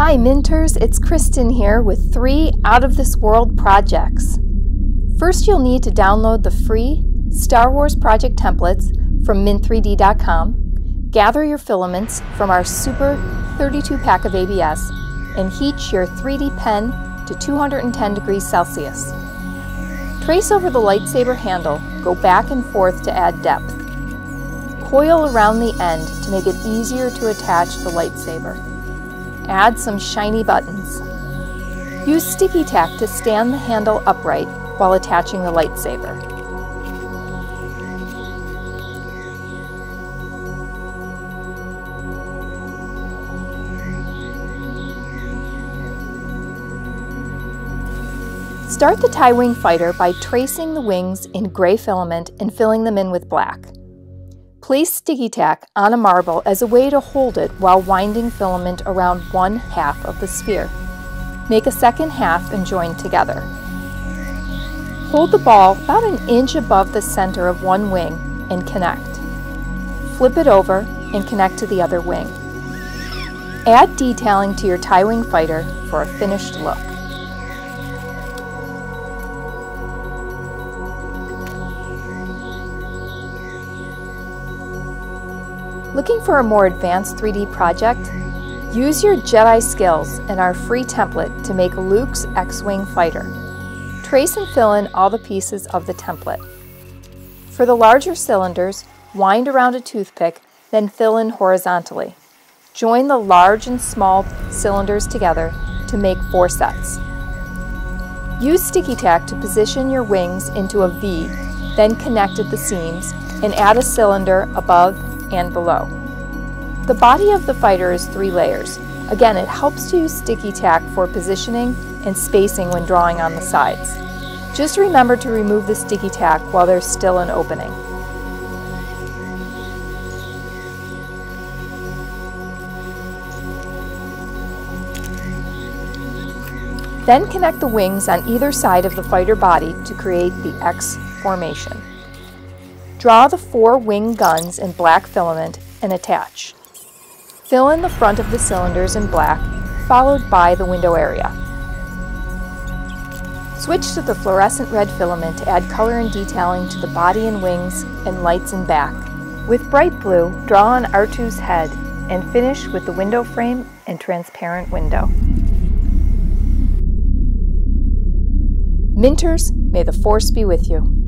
Hi Minters, it's Kristen here with three out of this world projects. First you'll need to download the free Star Wars project templates from mynt3d.com, gather your filaments from our super 32 pack of ABS, and heat your 3D pen to 210 degrees Celsius. Trace over the lightsaber handle, go back and forth to add depth. Coil around the end to make it easier to attach the lightsaber. Add some shiny buttons. Use sticky tack to stand the handle upright while attaching the lightsaber. Start the tie wing fighter by tracing the wings in gray filament and filling them in with black. Place sticky tack on a marble as a way to hold it while winding filament around one half of the sphere. Make a second half and join together. Hold the ball about an inch above the center of one wing and connect. Flip it over and connect to the other wing. Add detailing to your tie wing fighter for a finished look. Looking for a more advanced 3D project? Use your Jedi skills and our free template to make Luke's X-Wing fighter. Trace and fill in all the pieces of the template. For the larger cylinders, wind around a toothpick, then fill in horizontally. Join the large and small cylinders together to make four sets. Use sticky tack to position your wings into a V, then connect at the seams and add a cylinder above and below. The body of the fighter is three layers. Again, it helps to use sticky tack for positioning and spacing when drawing on the sides. Just remember to remove the sticky tack while there's still an opening. Then connect the wings on either side of the fighter body to create the X formation. Draw the four wing guns in black filament and attach. Fill in the front of the cylinders in black, followed by the window area. Switch to the fluorescent red filament to add color and detailing to the body and wings and lights in back. With bright blue, draw on R2's head and finish with the window frame and transparent window. Minters, may the force be with you.